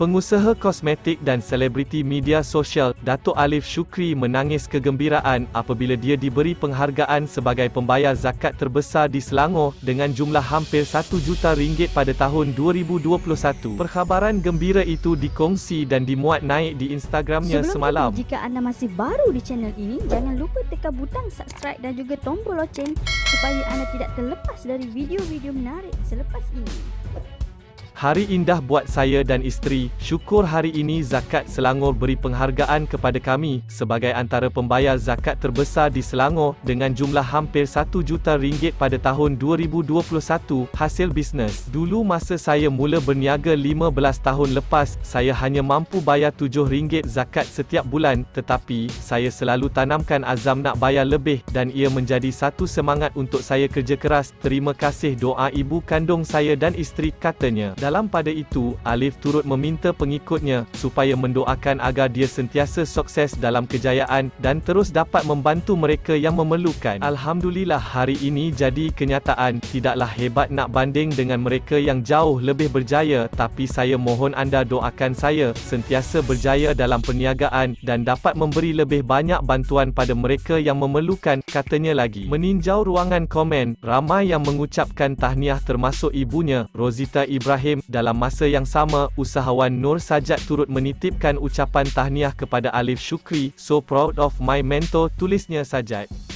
Pengusaha kosmetik dan selebriti media sosial, Datuk Alif Syukri menangis kegembiraan apabila dia diberi penghargaan sebagai pembayar zakat terbesar di Selangor dengan jumlah hampir 1 juta ringgit pada tahun 2021. Perkhabaran gembira itu dikongsi dan dimuat naik di Instagramnya Sebelum semalam. itu, jika anda masih baru di channel ini, jangan lupa tekan butang subscribe dan juga tombol loceng supaya anda tidak terlepas dari video-video menarik selepas ini. Hari indah buat saya dan isteri. Syukur hari ini Zakat Selangor beri penghargaan kepada kami sebagai antara pembayar zakat terbesar di Selangor dengan jumlah hampir 1 juta ringgit pada tahun 2021 hasil bisnes. Dulu masa saya mula berniaga 15 tahun lepas, saya hanya mampu bayar 7 ringgit zakat setiap bulan tetapi saya selalu tanamkan azam nak bayar lebih dan ia menjadi satu semangat untuk saya kerja keras. Terima kasih doa ibu kandung saya dan isteri katanya. Dalam pada itu, Alif turut meminta pengikutnya supaya mendoakan agar dia sentiasa sukses dalam kejayaan dan terus dapat membantu mereka yang memerlukan. Alhamdulillah hari ini jadi kenyataan. Tidaklah hebat nak banding dengan mereka yang jauh lebih berjaya, tapi saya mohon anda doakan saya sentiasa berjaya dalam perniagaan dan dapat memberi lebih banyak bantuan pada mereka yang memerlukan, katanya lagi. Meninjau ruangan komen, ramai yang mengucapkan tahniah termasuk ibunya, Rosita Ibrahim dalam masa yang sama, usahawan Nur Sajat turut menitipkan ucapan tahniah kepada Alif Syukri, so proud of my mentor, tulisnya Sajat.